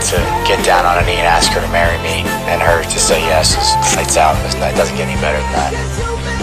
to get down on a knee and ask her to marry me, and her to say yes is lights out. It doesn't get any better than that.